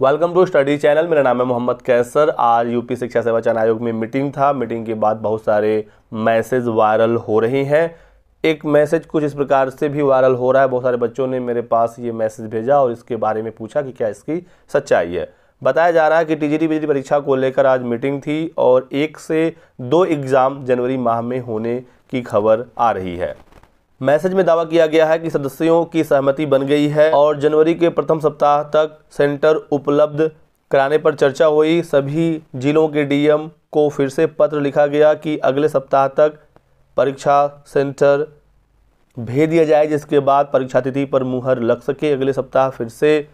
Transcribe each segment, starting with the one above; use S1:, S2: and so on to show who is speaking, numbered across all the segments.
S1: Welcome to study channel, मेरा नाम है मोहम्मद कैसर। आज यूपी शिक्षा सेवा चयन आयोग में मीटिंग था। मीटिंग के बाद बहुत सारे मैसेज वायरल हो रहे हैं। एक मैसेज कुछ इस प्रकार से भी वायरल हो रहा है। बहुत सारे बच्चों ने मेरे पास ये मैसेज भेजा और इसके बारे में पूछा कि क्या इसकी सच्चाई है। बताया जा रहा है कि टीजीटी बीजीटी परीक्षा को लेकर आज मीटिंग थी और एक से दो एग्ज़ाम जनवरी माह में होने की खबर आ रही है। मैसेज में दावा किया गया है कि सदस्यों की सहमति बन गई है और जनवरी के प्रथम सप्ताह तक सेंटर उपलब्ध कराने पर चर्चा हुई। सभी जिलों के डीएम को फिर से पत्र लिखा गया कि अगले सप्ताह तक परीक्षा सेंटर भेज दिया जाए, जिसके बाद परीक्षा तिथि पर मुहर लग सके। अगले सप्ताह फिर से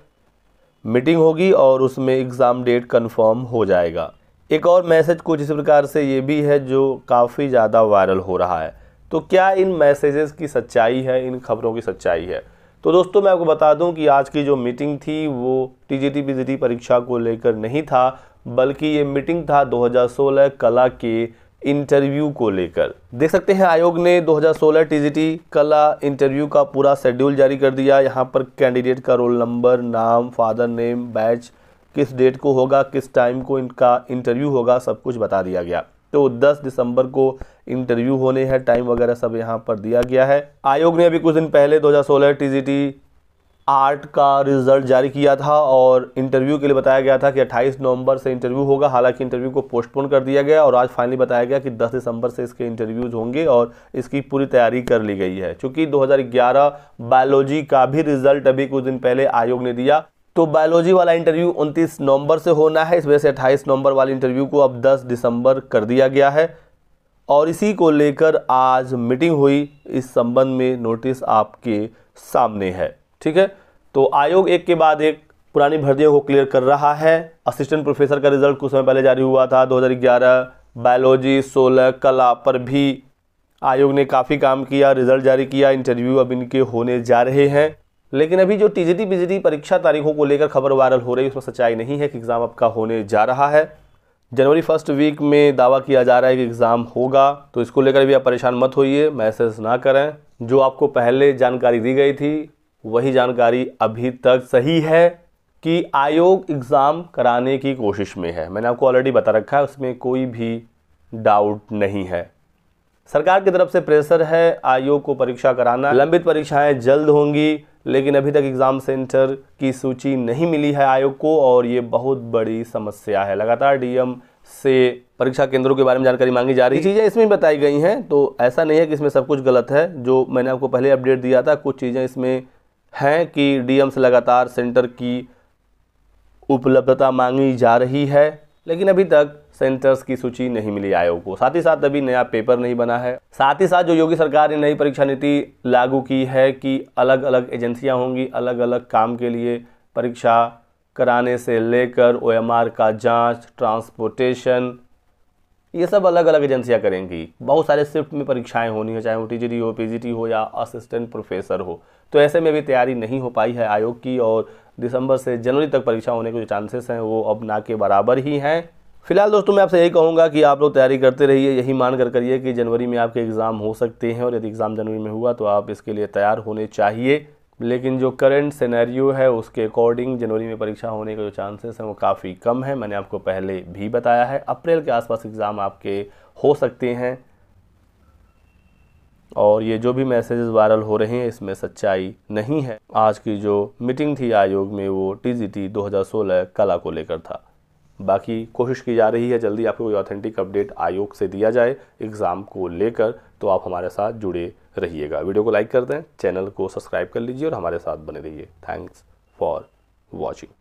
S1: मीटिंग होगी और उसमें एग्ज़ाम डेट कंफर्म हो जाएगा। एक और मैसेज कुछ इस प्रकार से ये भी है, जो काफ़ी ज़्यादा वायरल हो रहा है। तो क्या इन मैसेजेस की सच्चाई है? इन खबरों की सच्चाई है। तो दोस्तों, मैं आपको बता दूँ कि आज की जो मीटिंग थी, वो टीजीटी पीजीटी परीक्षा को लेकर नहीं था, बल्कि ये मीटिंग था 2016 कला के इंटरव्यू को लेकर। देख सकते हैं, आयोग ने 2016 टीजीटी कला इंटरव्यू का पूरा शेड्यूल जारी कर दिया। यहाँ पर कैंडिडेट का रोल नंबर नाम फादर नेम बैच किस डेट को होगा, किस टाइम को इनका इंटरव्यू होगा, सब कुछ बता दिया गया। तो 10 दिसंबर को इंटरव्यू होने हैं टाइम वगैरह सब यहाँ पर दिया गया है। आयोग ने अभी कुछ दिन पहले 2016 टीजीटी आर्ट का रिज़ल्ट जारी किया था और इंटरव्यू के लिए बताया गया था कि 28 नवंबर से इंटरव्यू होगा। हालाँकि इंटरव्यू को पोस्टपोन कर दिया गया और आज फाइनली बताया गया कि 10 दिसंबर से इसके इंटरव्यूज़ होंगे और इसकी पूरी तैयारी कर ली गई है। चूँकि 2011 बायोलॉजी का भी रिज़ल्ट अभी कुछ दिन पहले आयोग ने दिया। तो बायोलॉजी वाला इंटरव्यू 29 नवंबर से होना है। इस वजह से 28 नवंबर वाले इंटरव्यू को अब 10 दिसंबर कर दिया गया है। और इसी को लेकर आज मीटिंग हुई। इस संबंध में नोटिस आपके सामने है। ठीक है? तो आयोग एक के बाद एक पुरानी भर्तियों को क्लियर कर रहा है। असिस्टेंट प्रोफेसर का रिज़ल्ट कुछ समय पहले जारी हुआ था। 2011 बायोलॉजी 16 कला पर भी आयोग ने काफ़ी काम किया रिज़ल्ट जारी किया। इंटरव्यू अब इनके होने जा रहे हैं। लेकिन अभी जो टीजीटी पीजीटी परीक्षा तारीखों को लेकर खबर वायरल हो रही है, उसमें सच्चाई नहीं है कि एग्ज़ाम आपका होने जा रहा है। जनवरी फ़र्स्ट वीक में दावा किया जा रहा है कि एग्ज़ाम होगा तो इसको लेकर भी आप परेशान मत होइए, मैसेज ना करें। जो आपको पहले जानकारी दी गई थी, वही जानकारी अभी तक सही है कि आयोग एग्ज़ाम कराने की कोशिश में है। मैंने आपको ऑलरेडी बता रखा है, उसमें कोई भी डाउट नहीं है। सरकार की तरफ़ से प्रेशर है, आयोग को परीक्षा कराना। लंबित परीक्षाएँ जल्द होंगी लेकिन अभी तक एग्ज़ाम सेंटर की सूची नहीं मिली है आयोग को और ये बहुत बड़ी समस्या है। लगातार डीएम से परीक्षा केंद्रों के बारे में जानकारी मांगी जा रही है चीज़ें इसमें बताई गई हैं तो ऐसा नहीं है कि इसमें सब कुछ गलत है। जो मैंने आपको पहले अपडेट दिया था, कुछ चीज़ें इसमें हैं कि डीएम से लगातार सेंटर की उपलब्धता मांगी जा रही है। लेकिन अभी तक सेंटर्स की सूची नहीं मिली आयोग को। साथ ही साथ अभी नया पेपर नहीं बना है। साथ ही साथ जो योगी सरकार ने नई परीक्षा नीति लागू की है कि अलग अलग एजेंसियाँ होंगी अलग अलग काम के लिए परीक्षा कराने से लेकर ओएमआर का जाँच ट्रांसपोर्टेशन ये सब अलग अलग एजेंसियाँ करेंगी। बहुत सारे शिफ्ट में परीक्षाएँ होनी है, चाहे वो टी हो पी हो या असिस्टेंट प्रोफेसर हो। तो ऐसे में भी तैयारी नहीं हो पाई है आयोग की और दिसंबर से जनवरी तक परीक्षा होने के जो चांसेस हैं, वो अब ना के बराबर ही हैं। फ़िलहाल दोस्तों, मैं आपसे यही कहूँगा कि आप लोग तैयारी करते रहिए, यही मान कर करिए कि जनवरी में आपके एग्ज़ाम हो सकते हैं और यदि एग्ज़ाम जनवरी में हुआ तो आप इसके लिए तैयार होने चाहिए। लेकिन जो करंट सिनेरियो है, उसके अकॉर्डिंग जनवरी में परीक्षा होने के जो चांसेस हैं, वो काफ़ी कम है। मैंने आपको पहले भी बताया है, अप्रैल के आसपास एग्ज़ाम आपके हो सकते हैं। और ये जो भी मैसेजेस वायरल हो रहे हैं, इसमें सच्चाई नहीं है। आज की जो मीटिंग थी आयोग में, वो टी 2016 कला को लेकर था। बाकी कोशिश की जा रही है, जल्दी आपको कोई ऑथेंटिक अपडेट आयोग से दिया जाए एग्ज़ाम को लेकर तो आप हमारे साथ जुड़े रहिएगा। वीडियो को लाइक कर दें, चैनल को सब्सक्राइब कर लीजिए और हमारे साथ बने रहिए। Thanks for watching